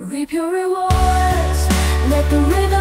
Reap your rewards, let the river